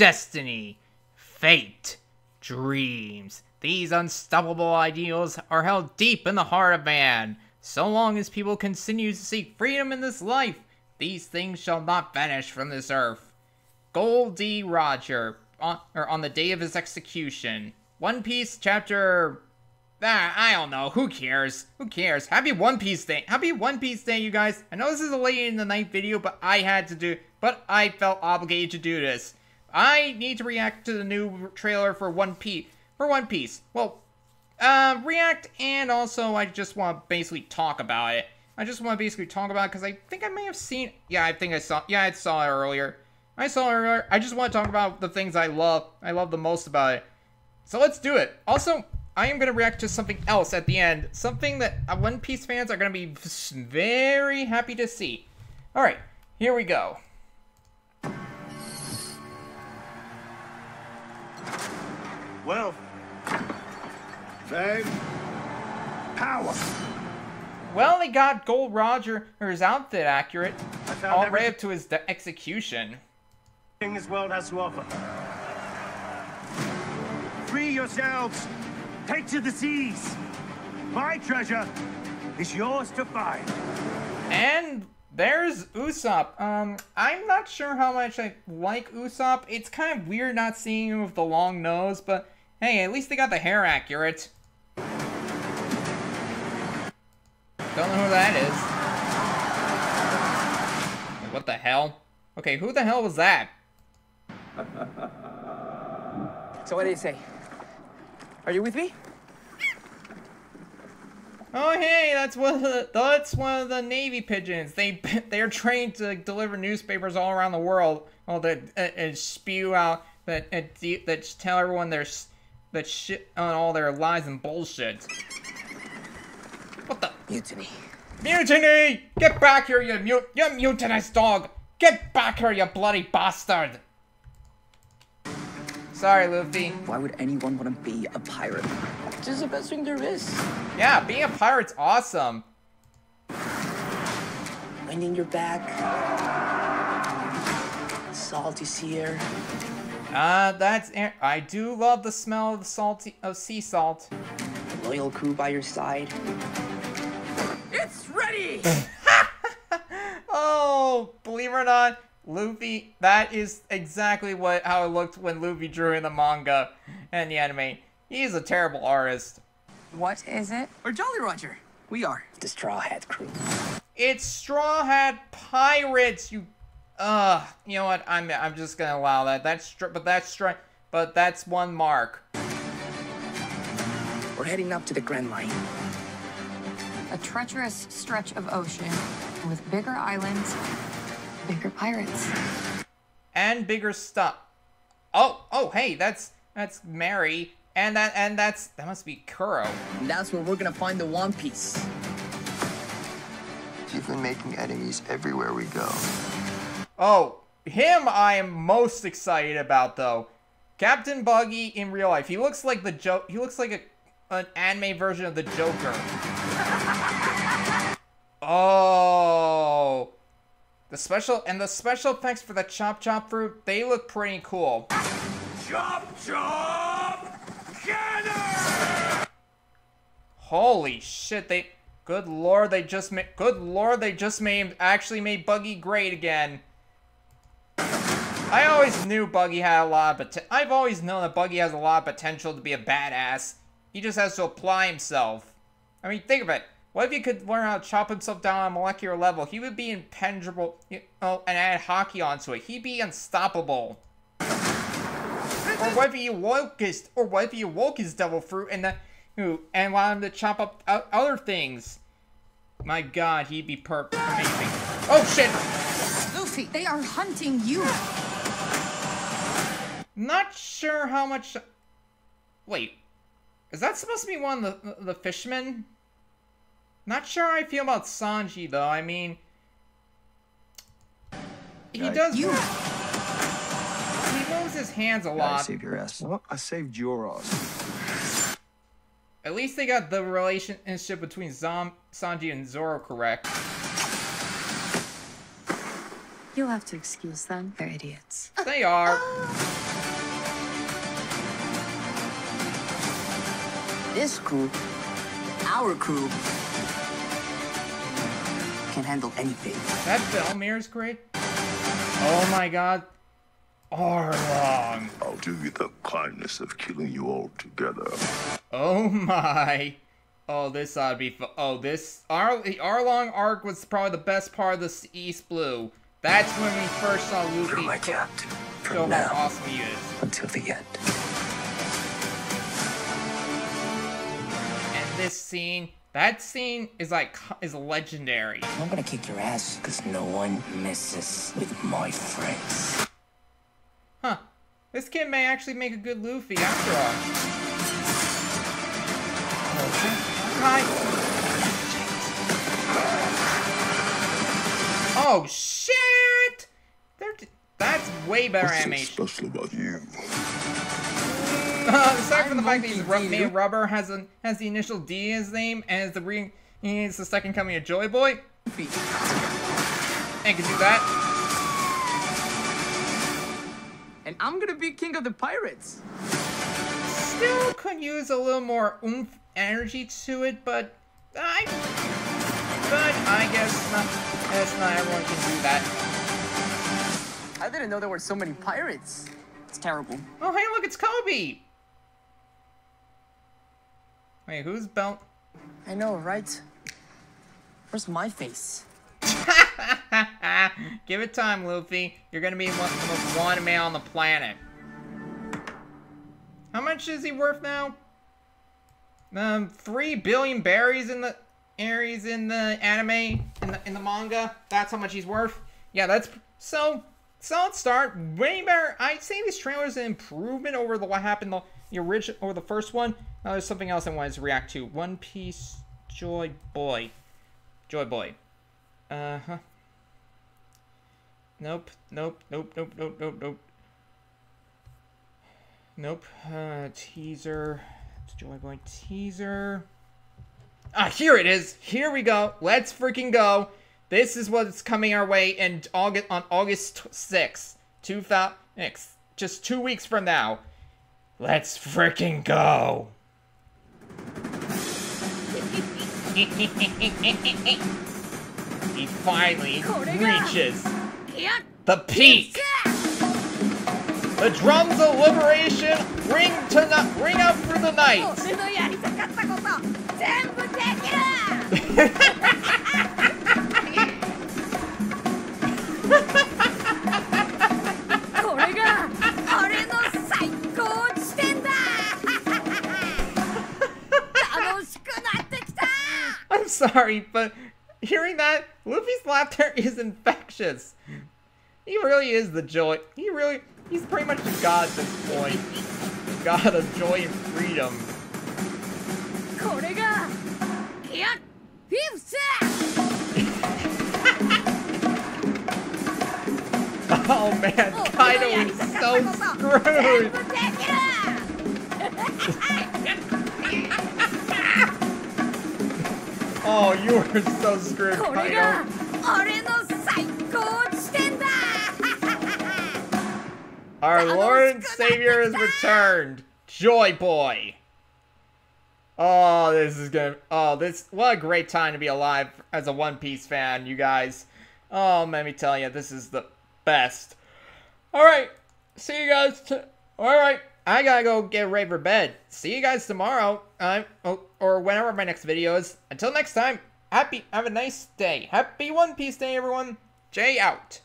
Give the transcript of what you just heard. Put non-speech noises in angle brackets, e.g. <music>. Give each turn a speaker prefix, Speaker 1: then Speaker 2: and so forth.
Speaker 1: destiny, fate, dreams. These unstoppable ideals are held deep in the heart of man. So long as people continue to seek freedom in this life, these things shall not vanish from this earth. Gol D. Roger, on, or on the day of his execution. One Piece chapter. Ah, I don't know. Who cares? Who cares? Happy One Piece Day. Happy One Piece Day, you guys. I know this is a late in the night video, but I had to do. But I felt obligated to do this. I need to react to the new trailer for One Piece. For One Piece. Well, uh, react and also I just want to basically talk about it. I just want to basically talk about it because I think I may have seen. Yeah, I think I saw. Yeah, I saw it earlier. I saw it earlier. I just want to talk about the things I love. I love the most about it. So let's do it. Also, I am going to react to something else at the end. Something that One Piece fans are going to be very happy to see. All right, here we go.
Speaker 2: Well, fame, power.
Speaker 1: Well, they got Gold Roger or his outfit accurate, all the way up to his execution.
Speaker 2: this world has to offer. Free yourselves. Take to the seas. My treasure is yours to find.
Speaker 1: And there's Usopp. Um, I'm not sure how much I like Usopp. It's kind of weird not seeing him with the long nose, but hey, at least they got the hair accurate. Don't know who that is. Wait, what the hell? Okay, who the hell was that? <laughs>
Speaker 3: So what do you say? Are you with me?
Speaker 1: Oh hey, that's one of the that's one of the navy pigeons. They <laughs> they're trained to deliver newspapers all around the world. Well, that uh, and spew out that uh, that tell everyone their s- that shit on all their lies and bullshit. What the
Speaker 3: Mutiny.
Speaker 1: mutiny? Get back here, you mut you mutinous dog! Get back here, you bloody bastard! Sorry, Luffy.
Speaker 3: Why would anyone want to be a pirate? This is the best thing there is.
Speaker 1: Yeah, being a pirate's awesome.
Speaker 3: Wind in your back. Salty sea air.
Speaker 1: Uh, that's I do love the smell of salty of sea salt.
Speaker 3: A loyal crew by your side. It's ready! <laughs> <laughs>
Speaker 1: Oh, believe it or not, Luffy, that is exactly what how it looked when Luffy drew in the manga and the anime. He's a terrible artist.
Speaker 4: What is it?
Speaker 3: Or Jolly Roger. We are. The Straw Hat Crew.
Speaker 1: It's Straw Hat Pirates, you Ugh, you know what? I'm I'm just gonna allow that. That's but that's str- but that's one mark.
Speaker 3: We're heading up to the Grand Line.
Speaker 4: A treacherous stretch of ocean with bigger islands, bigger pirates.
Speaker 1: And bigger stuff. Oh, oh, hey, that's that's Merry, and that and that's that must be Kuro.
Speaker 3: And that's where we're gonna find the One Piece.
Speaker 5: You've been making enemies everywhere we go.
Speaker 1: Oh, him I am most excited about though. Captain Buggy in real life. He looks like the joke. He looks like a an anime version of the Joker. Oh. The special and the special effects for the chop chop fruit, they look pretty cool.
Speaker 2: Chop chop! Cannon!
Speaker 1: Holy shit, they good lord, they just made good lord, they just made actually made Buggy great again. I always knew Buggy had a lot of. I've always known that Buggy has a lot of potential to be a badass. He just has to apply himself. I mean, think of it. What if he could learn how to chop himself down on a molecular level? He would be impenetrable. You know, and add hockey onto it. He'd be unstoppable. Or what if he awoke his, or what if he awoke his devil fruit and who and allowed him to chop up other things? My God, he'd be perfect. Oh shit!
Speaker 4: Luffy, they are hunting you.
Speaker 1: Not sure how much. Wait, is that supposed to be one of the the fishermen? Not sure how I feel about Sanji though. I mean, he
Speaker 5: Guys.
Speaker 1: does.
Speaker 4: You.
Speaker 1: He moves his hands a
Speaker 5: Gotta
Speaker 1: lot.
Speaker 5: save your ass.
Speaker 2: Well, I saved your ass.
Speaker 1: At least they got the relationship between Zom, Sanji and Zoro correct.
Speaker 6: You'll have to excuse them. They're idiots.
Speaker 1: They are. <laughs> Ah!
Speaker 3: This crew, our crew, can handle anything.
Speaker 1: That Bellemere's great. Oh my god. Arlong.
Speaker 6: I'll do you the kindness of killing you all together.
Speaker 1: Oh my. Oh, this ought to be fu- Oh, this... Ar the Arlong arc was probably the best part of this East Blue. That's when we first saw
Speaker 3: You're
Speaker 1: Luffy
Speaker 3: my captain from
Speaker 1: how
Speaker 3: now
Speaker 1: awesome he is.
Speaker 3: until the end.
Speaker 1: This scene... That scene is like... is legendary.
Speaker 3: I'm gonna kick your ass because no one messes with my friends.
Speaker 1: Huh. This kid may actually make a good Luffy after all. Okay. Hi. Oh shit! They're that's way better
Speaker 6: What's so
Speaker 1: animation.
Speaker 6: special about you?
Speaker 1: Uh, aside from the fact that he's
Speaker 3: Monkey
Speaker 1: ru- made rubber has a has the initial D in his name and is the re he's the second coming of Joy Boy and can do that.
Speaker 3: And I'm gonna be king of the pirates.
Speaker 1: Still could use a little more oomph energy to it, but I but I guess not guess not everyone can do that.
Speaker 3: I didn't know there were so many pirates. It's terrible.
Speaker 1: Oh hey look it's Koby! Wait, who's Belt?
Speaker 3: I know, right? Where's my face? <laughs>
Speaker 1: Give it time, Luffy. You're gonna be one, the most wanted man on the planet. How much is he worth now? Um, three billion berries in the Aries in the anime in the in the manga. That's how much he's worth. Yeah, that's so solid start. Way better. I'd say this trailer is an improvement over the what happened the, the original or the first one. Now there's something else I wanted to react to. One Piece Joy Boy, Joy Boy. Uh huh. Nope, nope, nope, nope, nope, nope, nope. Nope. Uh, teaser. Joy Boy teaser. Ah, here it is. Here we go. Let's freaking go. This is what's coming our way in August on August sixth, two thousand. Just two weeks from now. Let's freaking go. <laughs> he finally reaches the peak. The drums of liberation ring to ni- ring out through the night. <laughs> sorry, but hearing that, Luffy's laughter <laughs> is infectious. He really is the joy. He really, he's pretty much the god at this point. God of joy and freedom. <laughs> oh man, Kaido is so screwed! Oh, you were so screwed,
Speaker 4: Coyote. <laughs>
Speaker 1: Our Lord and Savior is returned. Joy boy. Oh, this is gonna. Oh, this. What a great time to be alive as a One Piece fan, you guys. Oh, let me tell you, this is the best. All right, see you guys. All right, I gotta go get ready for bed. See you guys tomorrow. Um, oh, or whenever my next video is. Until next time, happy. Have a nice day. Happy One Piece Day, everyone. Jay out.